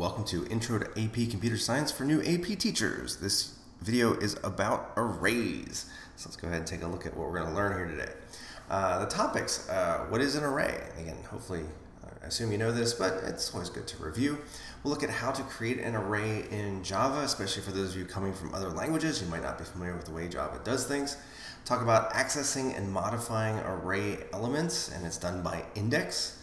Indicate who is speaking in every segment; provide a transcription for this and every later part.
Speaker 1: Welcome to Intro to AP Computer Science for new AP teachers. This video is about arrays. So let's go ahead and take a look at what we're going to learn here today. Uh, the topics, uh, what is an array? Again, hopefully, I assume you know this, but it's always good to review. We'll look at how to create an array in Java, especially for those of you coming from other languages. You might not be familiar with the way Java does things. Talk about accessing and modifying array elements, and it's done by index.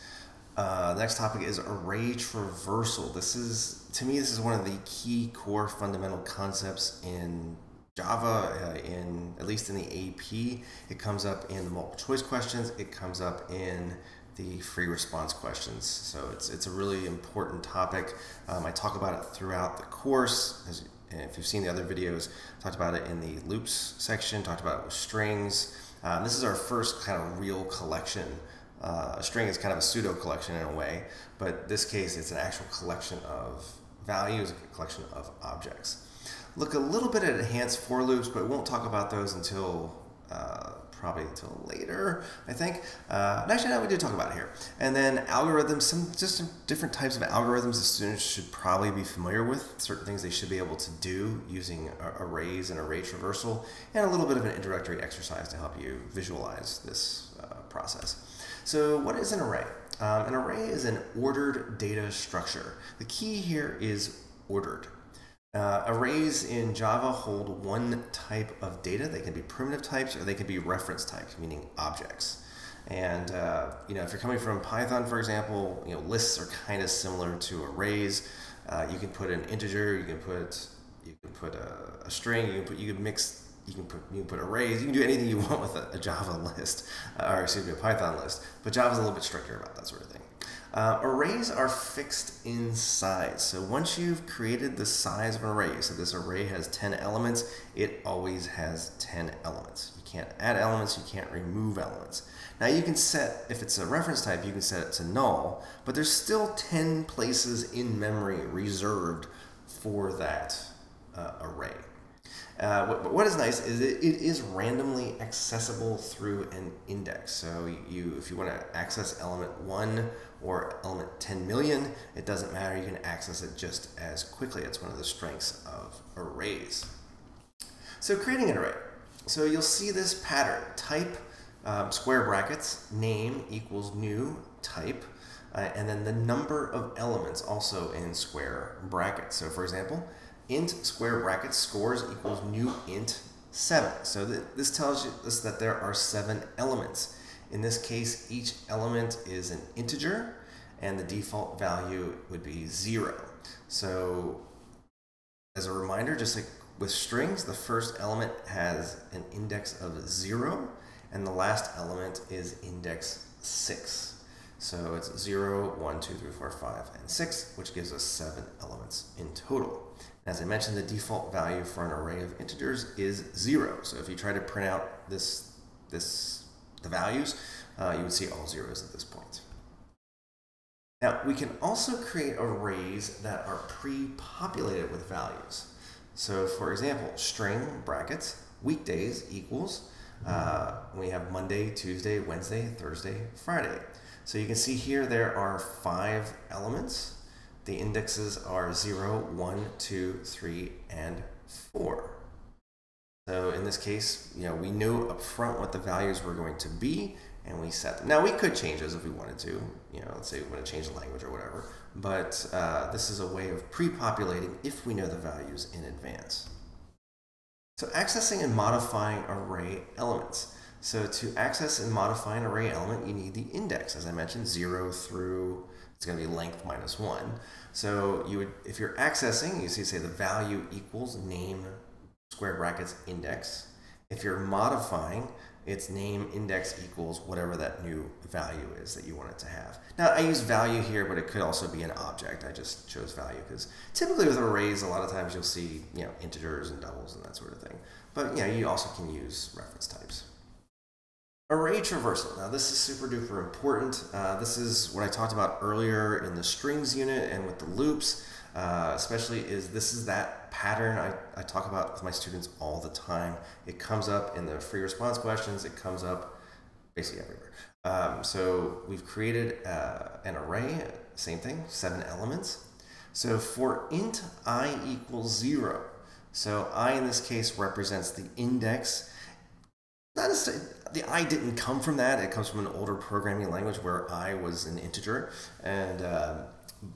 Speaker 1: Uh, next topic is array traversal. This is, to me, this is one of the key core fundamental concepts in Java, uh, in at least in the AP. It comes up in the multiple choice questions. It comes up in the free response questions. So it's, it's a really important topic. Um, I talk about it throughout the course. As, if you've seen the other videos, talked about it in the loops section, talked about it with strings. Um, this is our first kind of real collection uh, a string is kind of a pseudo collection in a way, but this case it's an actual collection of values, a collection of objects. Look a little bit at enhanced for loops, but we won't talk about those until uh, probably until later, I think. Uh, actually, no, we do talk about it here. And then algorithms, some just different types of algorithms the students should probably be familiar with. Certain things they should be able to do using arrays and array traversal, and a little bit of an introductory exercise to help you visualize this uh, process. So what is an array? Um, an array is an ordered data structure. The key here is ordered. Uh, arrays in Java hold one type of data. They can be primitive types or they can be reference types, meaning objects. And uh, you know, if you're coming from Python, for example, you know, lists are kind of similar to arrays. Uh, you can put an integer, you can put you can put a, a string, you can put you can mix you can put you can put arrays. You can do anything you want with a, a Java list, uh, or excuse me, a Python list. But Java's a little bit stricter about that sort of thing. Uh, arrays are fixed in size. So once you've created the size of an array, so this array has 10 elements, it always has 10 elements. You can't add elements, you can't remove elements. Now you can set, if it's a reference type, you can set it to null, but there's still 10 places in memory reserved for that uh, array. Uh, what, what is nice is it, it is randomly accessible through an index. So you, if you want to access element one or element 10 million, it doesn't matter. You can access it just as quickly. It's one of the strengths of arrays. So creating an array. So you'll see this pattern. Type, um, square brackets, name equals new type, uh, and then the number of elements also in square brackets. So for example, int square brackets scores equals new int 7. So th this tells us that there are seven elements. In this case, each element is an integer, and the default value would be 0. So as a reminder, just like with strings, the first element has an index of 0, and the last element is index 6. So it's 0, 1, 2, 3, 4, 5, and 6, which gives us 7 elements in total. As I mentioned, the default value for an array of integers is 0. So if you try to print out this, this, the values, uh, you would see all zeros at this point. Now, we can also create arrays that are pre-populated with values. So for example, string brackets, weekdays equals, uh, we have Monday, Tuesday, Wednesday, Thursday, Friday. So you can see here there are five elements. The indexes are 0, 1, 2, 3, and 4. So in this case, you know, we knew up front what the values were going to be, and we set them. Now we could change those if we wanted to. You know, let's say we want to change the language or whatever. But uh, this is a way of pre-populating if we know the values in advance. So accessing and modifying array elements. So to access and modify an array element, you need the index. As I mentioned, 0 through, it's going to be length minus 1. So you would, if you're accessing, you see say the value equals name square brackets index. If you're modifying, it's name index equals whatever that new value is that you want it to have. Now I use value here, but it could also be an object. I just chose value because typically with arrays, a lot of times you'll see you know integers and doubles and that sort of thing. But yeah, you also can use reference types. Array traversal. Now this is super duper important. Uh, this is what I talked about earlier in the strings unit and with the loops, uh, especially is this is that pattern I, I talk about with my students all the time. It comes up in the free response questions. It comes up basically everywhere. Um, so we've created uh, an array, same thing, seven elements. So for int i equals 0, so i in this case represents the index. Not the i didn't come from that. It comes from an older programming language where i was an integer. And uh,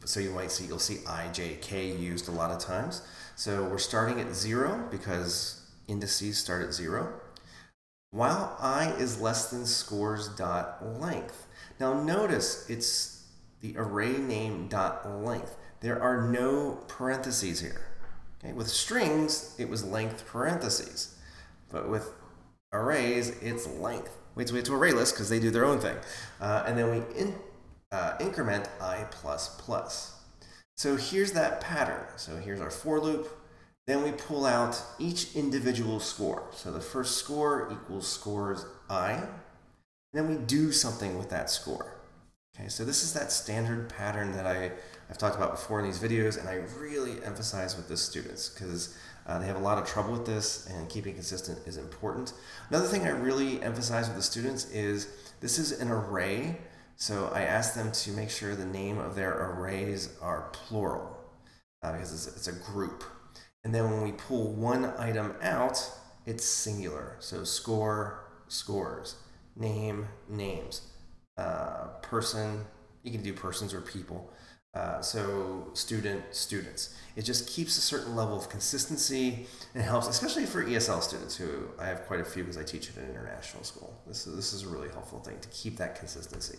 Speaker 1: so you might see, you'll see i, j, k used a lot of times. So we're starting at 0 because indices start at 0 while i is less than scores dot length. Now notice it's the array name dot length. There are no parentheses here. Okay? With strings, it was length parentheses. But with arrays, it's length. Wait to wait to array list because they do their own thing. Uh, and then we in, uh, increment i plus plus. So here's that pattern. So here's our for loop. Then we pull out each individual score. So the first score equals scores i. Then we do something with that score. Okay, so this is that standard pattern that I, I've talked about before in these videos, and I really emphasize with the students because uh, they have a lot of trouble with this, and keeping consistent is important. Another thing I really emphasize with the students is this is an array, so I ask them to make sure the name of their arrays are plural uh, because it's, it's a group. And then when we pull one item out, it's singular. So score, scores, name, names, uh, person, you can do persons or people. Uh, so student, students. It just keeps a certain level of consistency and helps, especially for ESL students who I have quite a few because I teach at an international school. This is, this is a really helpful thing to keep that consistency.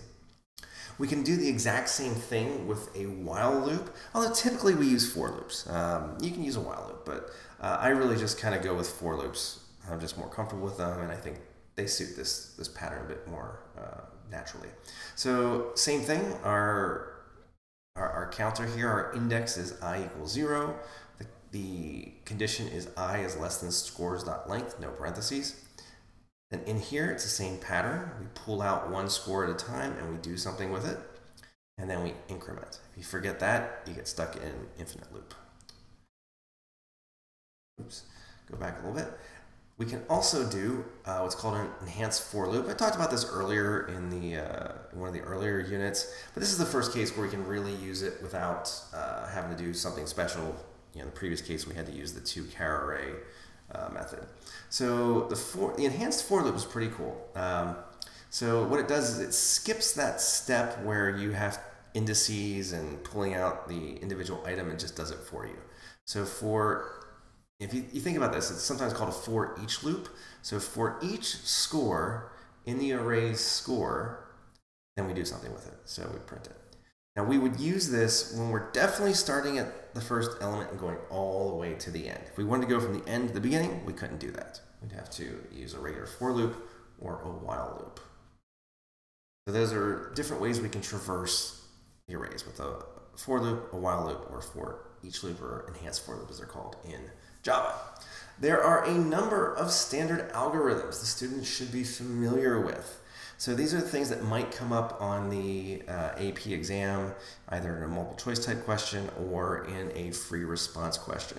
Speaker 1: We can do the exact same thing with a while loop, although typically we use for loops. Um, you can use a while loop, but uh, I really just kind of go with for loops. I'm just more comfortable with them, and I think they suit this, this pattern a bit more uh, naturally. So same thing, our, our, our, counter here, our index is i equals 0. The, the condition is i is less than scores dot length, no parentheses. Then in here, it's the same pattern. We pull out one score at a time and we do something with it. And then we increment. If you forget that, you get stuck in an infinite loop. Oops, go back a little bit. We can also do uh, what's called an enhanced for loop. I talked about this earlier in the uh, one of the earlier units, but this is the first case where we can really use it without uh, having to do something special. You know, in the previous case, we had to use the toCharArray uh, method. So the, for, the enhanced for loop is pretty cool. Um, so what it does is it skips that step where you have indices and pulling out the individual item and just does it for you. So for if you, you think about this, it's sometimes called a for each loop. So for each score in the array's score, then we do something with it. So we print it. Now we would use this when we're definitely starting at the first element and going all the way to the end. If we wanted to go from the end to the beginning, we couldn't do that. We'd have to use a regular for loop or a while loop. So those are different ways we can traverse the arrays with a for loop, a while loop, or for each loop or enhanced for loop as they're called in Java. There are a number of standard algorithms the students should be familiar with. So these are the things that might come up on the uh, AP exam, either in a multiple choice type question or in a free response question.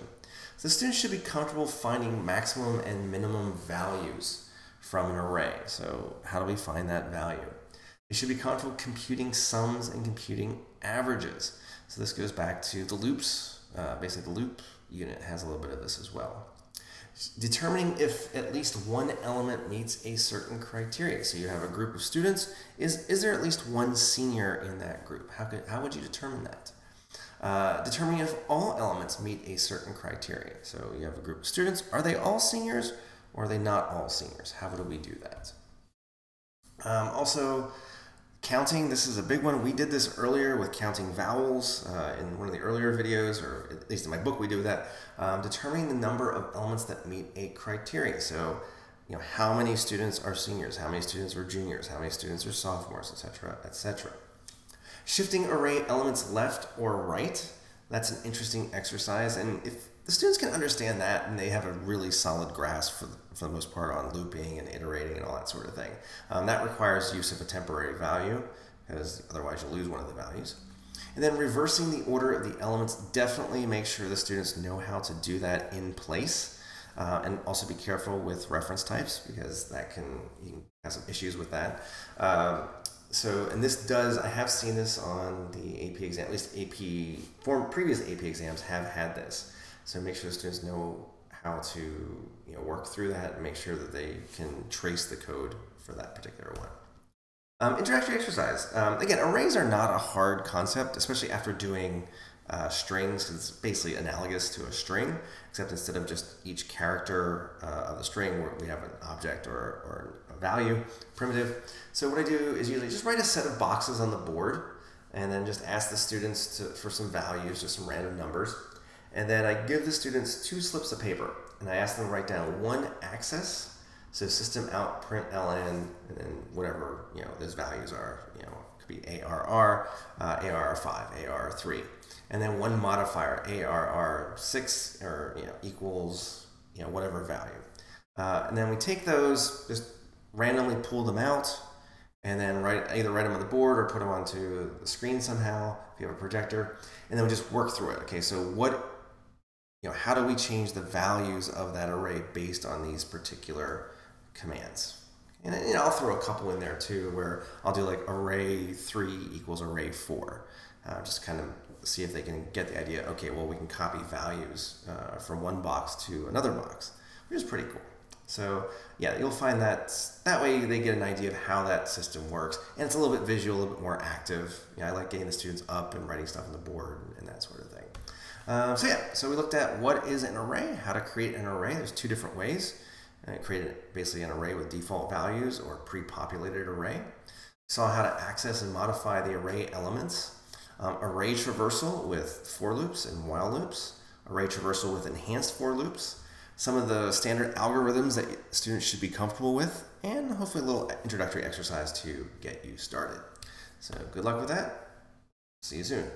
Speaker 1: So the students should be comfortable finding maximum and minimum values from an array. So how do we find that value? They should be comfortable computing sums and computing averages. So this goes back to the loops, uh, basically the loop unit has a little bit of this as well determining if at least one element meets a certain criteria. So you have a group of students. Is, is there at least one senior in that group? How, could, how would you determine that? Uh, determining if all elements meet a certain criteria. So you have a group of students. Are they all seniors or are they not all seniors? How do we do that? Um, also, Counting, this is a big one. We did this earlier with counting vowels uh, in one of the earlier videos, or at least in my book we do that. Um, determining the number of elements that meet a criteria. So, you know, how many students are seniors, how many students are juniors, how many students are sophomores, etc., etc. Shifting array elements left or right, that's an interesting exercise. And if the students can understand that and they have a really solid grasp for the, for the most part on looping and iterating and all that sort of thing. Um, that requires use of a temporary value because otherwise you'll lose one of the values. And then reversing the order of the elements, definitely make sure the students know how to do that in place. Uh, and also be careful with reference types because that can, you can have some issues with that. Um, so, and this does, I have seen this on the AP exam, at least AP, form, previous AP exams have had this. So make sure the students know how to you know, work through that and make sure that they can trace the code for that particular one. Um, exercise. Um, again, arrays are not a hard concept, especially after doing uh, strings. It's basically analogous to a string, except instead of just each character uh, of the string, we have an object or, or a value, primitive. So what I do is usually just write a set of boxes on the board and then just ask the students to, for some values, just some random numbers. And then I give the students two slips of paper and I ask them to write down one access so system out print ln and then whatever you know those values are. You know, could be ARR, uh, ARR5, ARR3, and then one modifier ARR6 or you know equals you know whatever value. Uh, and then we take those, just randomly pull them out, and then write either write them on the board or put them onto the screen somehow if you have a projector, and then we just work through it. Okay, so what you know, how do we change the values of that array based on these particular commands. And you know, I'll throw a couple in there too, where I'll do like array three equals array four, uh, just kind of see if they can get the idea. Okay, well we can copy values uh, from one box to another box, which is pretty cool. So yeah, you'll find that that way they get an idea of how that system works, and it's a little bit visual, a little bit more active. Yeah, I like getting the students up and writing stuff on the board and that sort of thing. Um, so yeah, so we looked at what is an array, how to create an array. There's two different ways and it created basically an array with default values or pre-populated array. Saw how to access and modify the array elements. Um, array traversal with for loops and while loops. Array traversal with enhanced for loops. Some of the standard algorithms that students should be comfortable with, and hopefully a little introductory exercise to get you started. So good luck with that. See you soon.